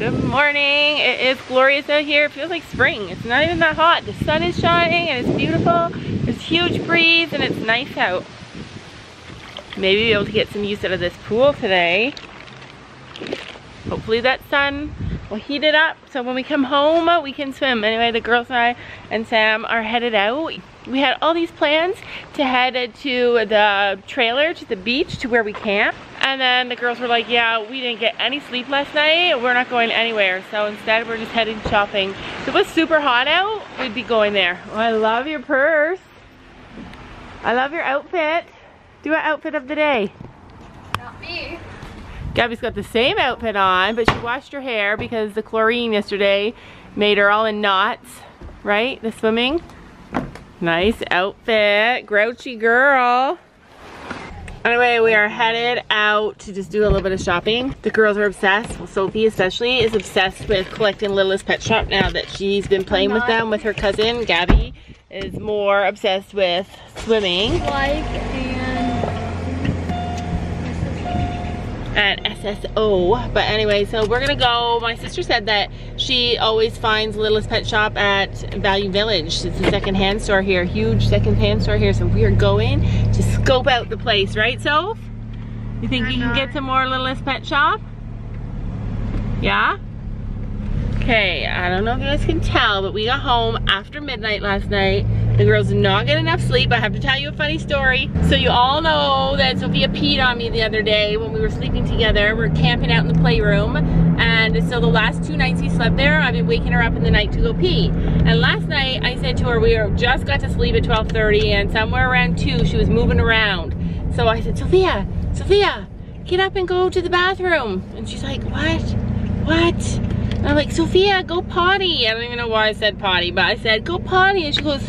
Good morning. It is glorious out here. It feels like spring. It's not even that hot. The sun is shining and it's beautiful. There's huge breeze and it's nice out. Maybe be able to get some use out of this pool today. Hopefully that sun will heat it up so when we come home uh, we can swim. Anyway, the girls and I and Sam are headed out. We had all these plans to head to the trailer, to the beach, to where we camp. And then the girls were like, yeah, we didn't get any sleep last night. We're not going anywhere. So instead we're just heading shopping. If it was super hot out, we'd be going there. Oh, I love your purse. I love your outfit. Do an outfit of the day. Not me. Gabby's got the same outfit on, but she washed her hair because the chlorine yesterday made her all in knots, right? The swimming. Nice outfit, grouchy girl. Anyway, we are headed out to just do a little bit of shopping. The girls are obsessed, well, Sophie especially is obsessed with collecting Littlest Pet Shop now that she's been playing with them with her cousin. Gabby is more obsessed with swimming. Like at SSO. But anyway, so we're gonna go. My sister said that she always finds Littlest Pet Shop at Value Village. It's a secondhand store here, huge secondhand store here. So we are going to scope out the place, right, Soph? You think I'm you can not. get some more Littlest Pet Shop? Yeah? Okay, I don't know if you guys can tell, but we got home after midnight last night. The girls not get enough sleep. I have to tell you a funny story. So you all know that Sophia peed on me the other day when we were sleeping together. We're camping out in the playroom. And so the last two nights we slept there, I've been waking her up in the night to go pee. And last night I said to her, we just got to sleep at 12.30 and somewhere around 2 she was moving around. So I said, Sophia, Sophia, get up and go to the bathroom. And she's like, what? What? And I'm like, Sophia, go potty. I don't even know why I said potty, but I said, go potty. And she goes,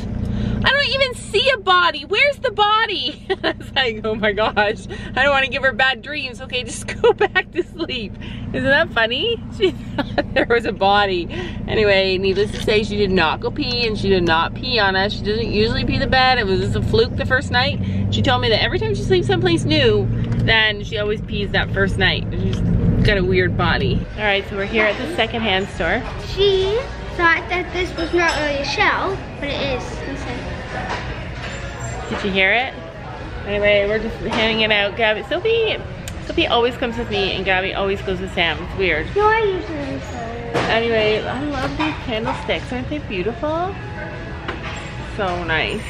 I don't even see a body. Where's the body? I was like, oh my gosh. I don't want to give her bad dreams. Okay, just go back to sleep. Isn't that funny? She thought there was a body. Anyway, needless to say, she did not go pee and she did not pee on us. She doesn't usually pee the bed. It was just a fluke the first night. She told me that every time she sleeps someplace new, then she always pees that first night. She's got a weird body. All right, so we're here at the secondhand store. she thought that this was not really a shell, but it is. Did you hear it? Anyway, we're just handing it out. Gabby, Sophie, Sophie always comes with me and Gabby always goes with Sam. It's weird. No, I usually. Anyway, I love these candlesticks. Aren't they beautiful? So nice.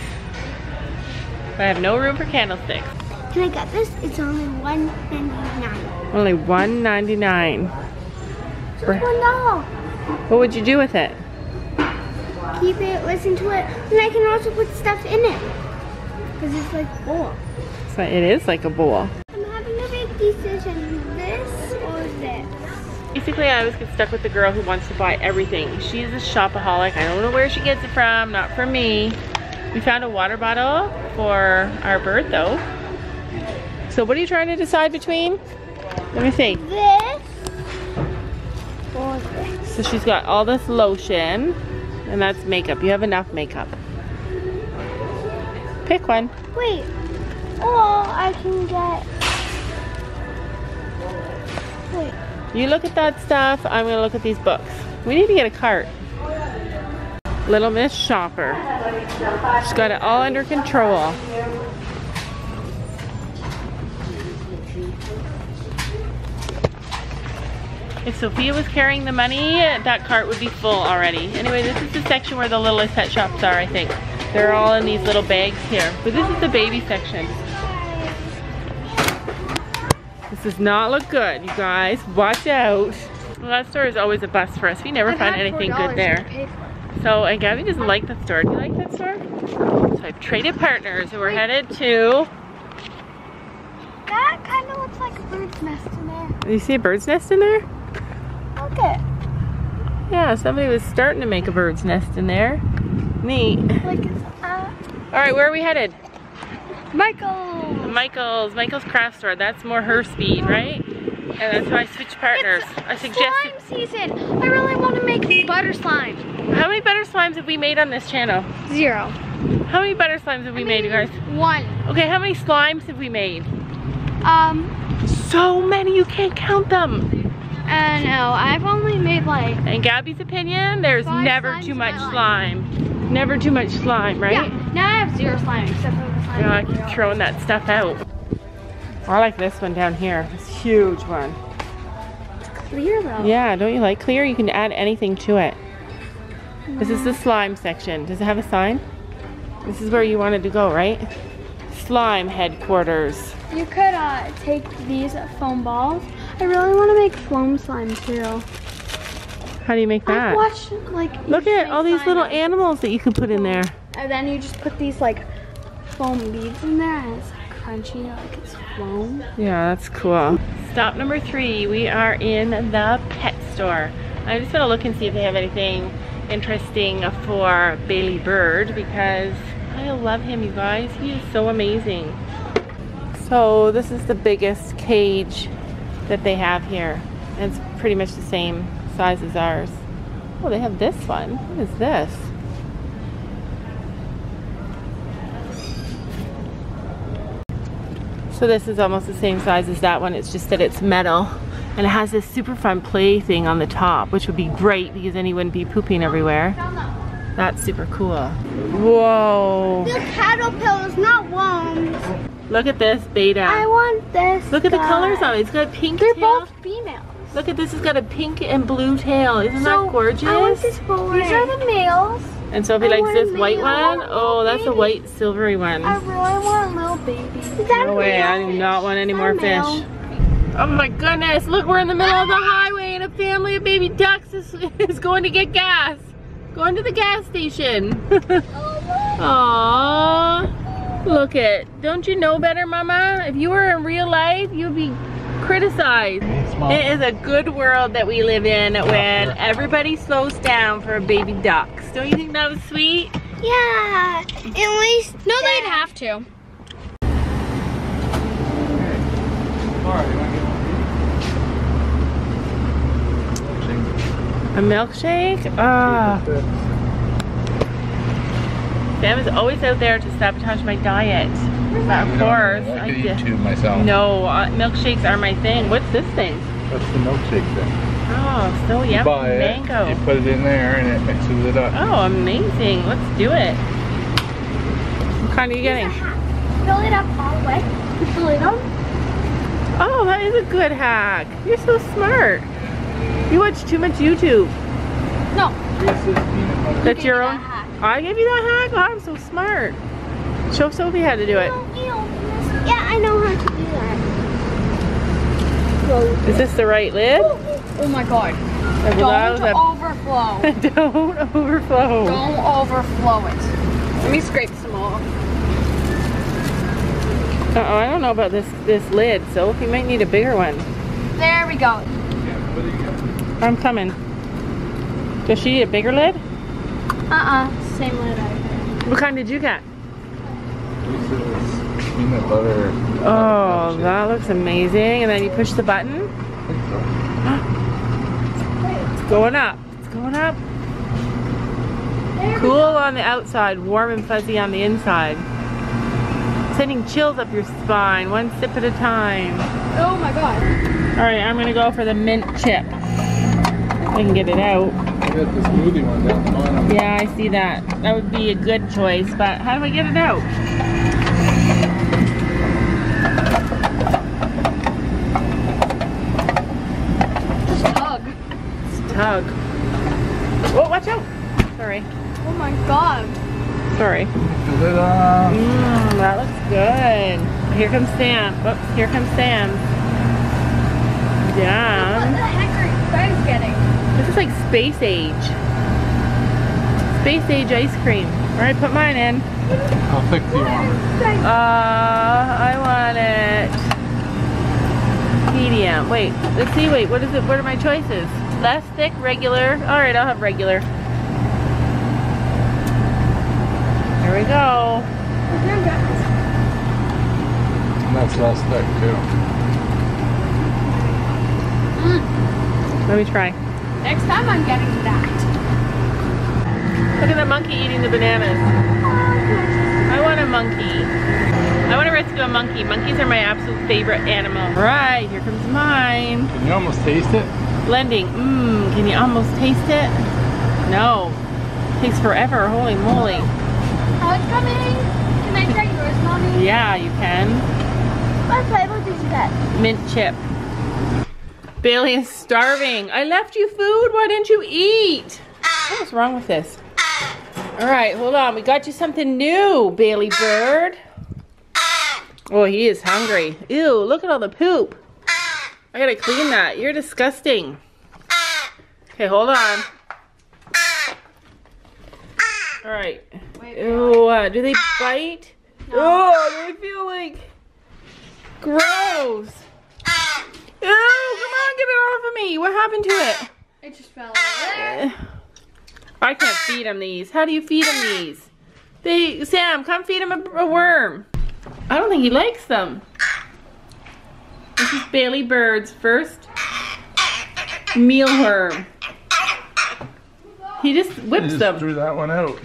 But I have no room for candlesticks. Can I get this? It's only one ninety nine. Only $1.99. Just one dollar. What would you do with it? Keep it, listen to it, and I can also put stuff in it. Cause it's like bowl. So it is like a bowl. I'm having a big decision. This or this? Basically, I always get stuck with the girl who wants to buy everything. She's a shopaholic. I don't know where she gets it from, not from me. We found a water bottle for our bird though. So what are you trying to decide between? Let me see. This or this? So she's got all this lotion and that's makeup. You have enough makeup. Pick one. Wait. Or I can get. Wait. You look at that stuff, I'm gonna look at these books. We need to get a cart. Little Miss Shopper. She's got it all under control. If Sophia was carrying the money, that cart would be full already. Anyway, this is the section where the littlest pet shops are, I think. They're all in these little bags here. But this is the baby section. This does not look good, you guys. Watch out. Well, that store is always a bust for us. We never find anything good there. So, and Gabby doesn't like that store. Do you like that store? So I've traded partners and we're headed to, That kind of looks like a bird's nest in there. you see a bird's nest in there? Look it. Yeah, somebody was starting to make a bird's nest in there. Neat. Like uh, All right, where are we headed? Michael. Michael's, Michael's craft store. That's more her speed, right? And that's why I switched partners. I suggested, Slime season. I really want to make butter slime. how many butter slimes have we made on this channel? Zero. How many butter slimes have we made, you guys? One. Okay, how many slimes have we made? Um, So many, you can't count them. Uh, no, I've only made like. In Gabby's opinion, there's never too much life. slime. Never too much slime, right? Yeah, now I have zero slime except for the slime. I keep throwing that stuff out. I like this one down here. This huge one. Clear though. Yeah, don't you like clear? You can add anything to it. This is the slime section. Does it have a sign? This is where you wanted to go, right? Slime headquarters. You could uh, take these foam balls. I really want to make foam slime too. How do you make I've that? watched like. Look at all these little slime. animals that you could put in there. And then you just put these like foam beads in there, and it's like crunchy, like it's foam. Yeah, that's cool. Stop number three, we are in the pet store. I'm just gonna look and see if they have anything interesting for Bailey Bird because I love him, you guys. He is so amazing. So this is the biggest cage that they have here. And it's pretty much the same size as ours. Oh, they have this one. What is this? So this is almost the same size as that one. It's just that it's metal. And it has this super fun play thing on the top, which would be great because then he wouldn't be pooping everywhere. That's super cool. Whoa. The caterpillars, not worms. Look at this betta. I want this. Look at the colors on it. It's got pink They're tail. both females. Look at this. It's got a pink and blue tail. Isn't So, that gorgeous? I want this boy. These are the males. And Sophie I likes this white one. Oh, that's a white silvery one. I really want a little baby. Is that No way, I do not want any more fish. Oh my goodness, look, we're in the middle of the highway and a family of baby ducks is, is going to get gas. Going to the gas station. Oh Aww. Look it. Don't you know better, Mama? If you were in real life, you'd be criticized. It is a good world that we live in when everybody slows down for baby ducks. Don't you think that was sweet? Yeah, at least. No, they'd have to. A milkshake? Ah. Sam is always out there to sabotage my diet. But of course, I I eat did. two myself. No, uh, milkshakes are my thing. What's this thing? That's the milkshake thing. Oh, so You yummy. buy it, Mango. you put it in there, and it mixes it up. Oh, amazing. Let's do it. What kind are you getting? Fill it up all the way. Fill it up. Oh, that is a good hack. You're so smart. You watch too much YouTube. No. This is peanut butter. That's your me own. That hack. I gave you that hack? Oh, I'm so smart. Show Sophie how to do it. Yeah, I know how to do that. Is this the right lid? Oh my god. Don't was a- overflow. Don't overflow. Don't overflow it. Let me scrape some off. Uh oh, I don't know about this this lid, so you might need a bigger one. There we go. Yeah, put it in. I'm coming. Does she need a bigger lid? Uh-uh. Same lid I had. What kind did you get? This is peanut butter. Oh, milkshake. that looks amazing. And then you push the button. I think so. It's going up. It's going up. Cool on the outside, warm and fuzzy on the inside. Sending chills up your spine, one sip at a time. Oh my god. All right, I'm gonna go for the mint chip. I can get it out. I the smoothie one down the bottom. Yeah, I see that. That would be a good choice, but how do I get it out? Just hug. It's tug. Oh, watch out! Sorry. Oh my god. Sorry. Fill. Mmm, that looks good. Here comes Sam. Oops, here comes Sam. Yeah. What the Yeah. heck are you guys getting? This is like space age. Space age ice cream. All right, put mine in. How thick do you want it? Uh, I want it medium. Wait, let's see. Wait, what is it? What are my choices? Less thick, regular. All right, I'll have regular. There we go. And that's less thick too. Let me try. Next time I'm getting that. Look at the monkey eating the bananas. I want a monkey. I want to rescue a monkey. Monkeys are my absolute favorite animal. All right, here comes mine. Can you almost taste it? Blending. Mmm, can you almost taste it? No. Takes forever, holy moly. How it's coming? Can I try yours, mommy? Yeah, you can. What flavor did you get? Mint chip. Bailey is starving. I left you food. Why didn't you eat? What's wrong with this? All right, hold on. We got you something new, Bailey Bird. Oh, he is hungry. Ew, look at all the poop. I gotta clean that. You're disgusting. Okay, hold on. All right. Ew, uh, do they bite? Oh, they feel like gross. Ew, come on, get it off of me. What happened to it? It just fell over. I can't feed him these. How do you feed him these? They, Sam, come feed him a, a worm. I don't think he likes them. This is Bailey Bird's first mealworm. He just I whips just them. threw that one out.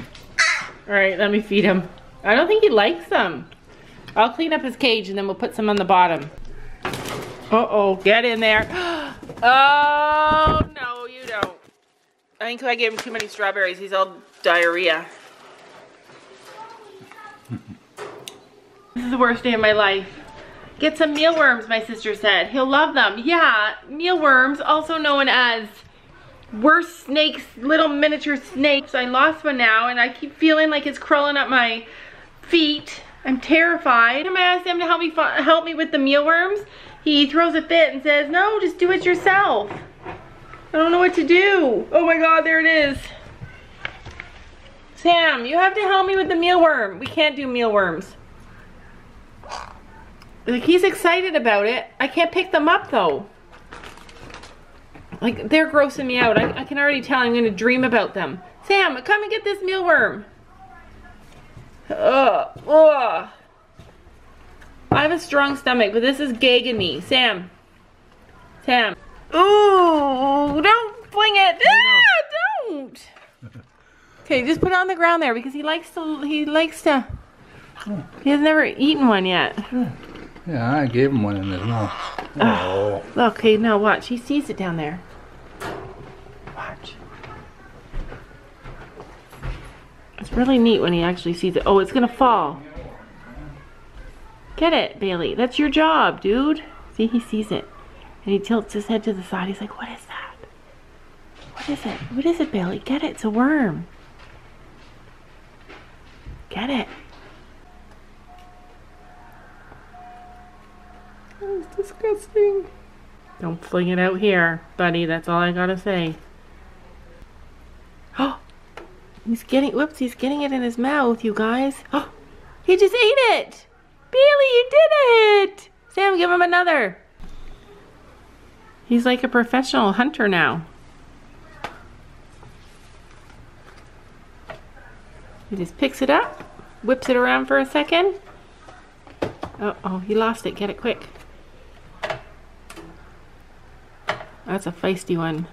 All right, let me feed him. I don't think he likes them. I'll clean up his cage and then we'll put some on the bottom. Uh-oh, get in there. Oh, no, you don't. I think I gave him too many strawberries. He's all diarrhea. this is the worst day of my life. Get some mealworms, my sister said. He'll love them. Yeah, mealworms, also known as worst snakes, little miniature snakes. I lost one now and I keep feeling like it's crawling up my feet. I'm terrified. I asked him to help me help me with the mealworms. He throws a fit and says, no, just do it yourself. I don't know what to do. Oh my God, there it is. Sam, you have to help me with the mealworm. We can't do mealworms. Like he's excited about it. I can't pick them up though. Like they're grossing me out. I, I can already tell I'm gonna dream about them. Sam, come and get this mealworm. Ugh, ugh. I have a strong stomach, but this is gagging me. Sam. Sam. Ooh, don't fling it. Ah, don't. Okay, just put it on the ground there because he likes to, he likes to, he has never eaten one yet. Yeah, I gave him one in his mouth. Oh. Okay, now watch. He sees it down there. Watch. It's really neat when he actually sees it. Oh, it's gonna fall. Get it, Bailey. That's your job, dude. See, he sees it. And he tilts his head to the side. He's like, what is that? What is it? What is it, Bailey? Get it. It's a worm. Get it. That is disgusting. Don't fling it out here, buddy. That's all I gotta say. Oh, he's getting, whoops, he's getting it in his mouth, you guys. Oh, he just ate it. Bailey, you did it. Sam, give him another. He's like a professional hunter now. He just picks it up, whips it around for a second. Oh, oh, he lost it. Get it quick. That's a feisty one.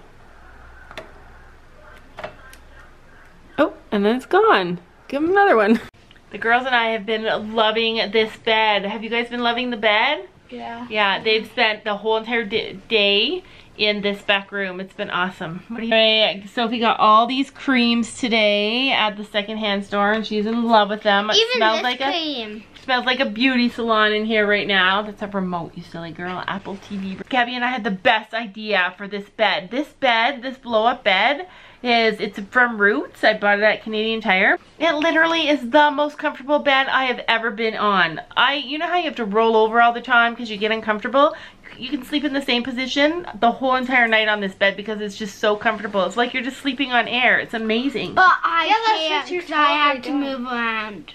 Oh, and then it's gone. Give him another one. The girls and I have been loving this bed. Have you guys been loving the bed? Yeah. Yeah, they've spent the whole entire d- day in this back room. It's been awesome. What do you Hey, Sophie got all these creams today at the secondhand store and she's in love with them. It Even smells this like a cream. Smells like a beauty salon in here right now. That's a remote, you silly girl. Apple TV. Gabby and I had the best idea for this bed. This bed, this blow up bed, is it's from Roots. I bought it at Canadian Tire. It literally is the most comfortable bed I have ever been on. I, you know how you have to roll over all the time because you get uncomfortable? You can sleep in the same position the whole entire night on this bed because it's just so comfortable. It's like you're just sleeping on air. It's amazing. But I Yeah, can't that's what 'cause you're I have to move around.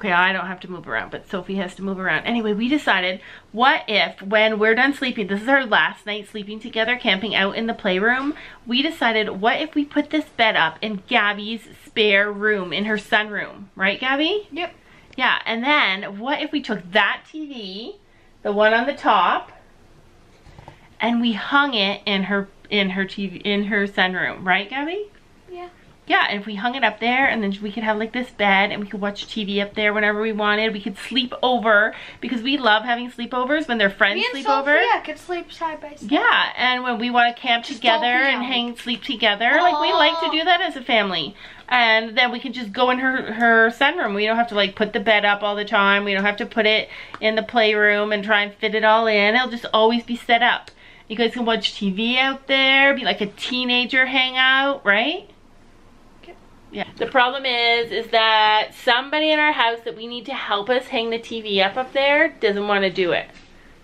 Okay, I don't have to move around, but Sophie has to move around. Anyway, we decided, what if when we're done sleeping, this is our last night sleeping together, camping out in the playroom, we decided, what if we put this bed up in Gabby's spare room, in her sunroom, right Gabby? Yep. Yeah, and then what if we took that TV, the one on the top, and we hung it in her in her TV in her sunroom, right Gabby? Yeah. Yeah, and if we hung it up there and then we could have like this bed and we could watch TV up there whenever we wanted. We could sleep over because we love having sleepovers when their friends sleep over. Sophia could sleep side by side. Yeah, and when we want to camp Just together and hang, sleep together, like we like to do that as a family. And then we can just go in her her sunroom. We don't have to like put the bed up all the time. We don't have to put it in the playroom and try and fit it all in. It'll just always be set up. You guys can watch TV out there, be like a teenager hangout, right? Yeah. The problem is, is that somebody in our house that we need to help us hang the TV up up there doesn't want to do it.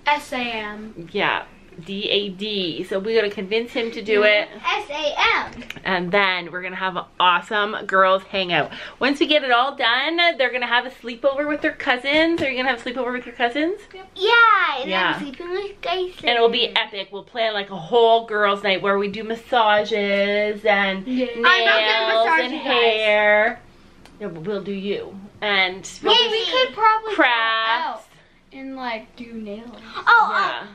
S-A-M. Yeah, D-A-D. So we gotta convince him to do it. S-A-M. And then we're gonna have an awesome girls hangout. Once we get it all done, they're gonna have a sleepover with their cousins. Are you gonna have a sleepover with your cousins? Yeah, and Yeah. I'm sleeping with Geisler. And it'll be epic. We'll plan like a whole girls' night where we do massages and Yeah. nails I'm not gonna massage and hair. No, but we'll do you. And we'll Maybe we could probably go crafts. out and like do nails. Oh, Yeah. oh,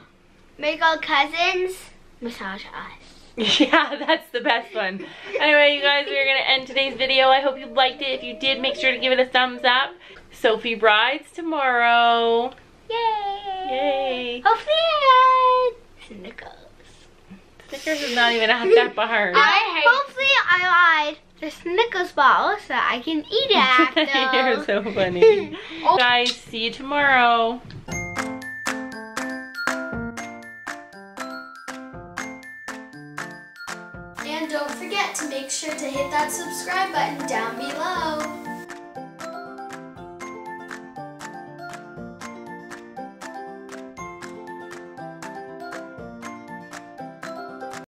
make our cousins massage us. Yeah, that's the best one. Anyway, you guys, we're going to end today's video. I hope you liked it. If you did, make sure to give it a thumbs up. Sophie brides tomorrow. Yay! Yay. Hopefully I got Snickers. Snickers is not even at that barn. I hate Hopefully I lied the Snickers ball so I can eat it after. You're so funny. Guys, see you tomorrow. That subscribe button down below.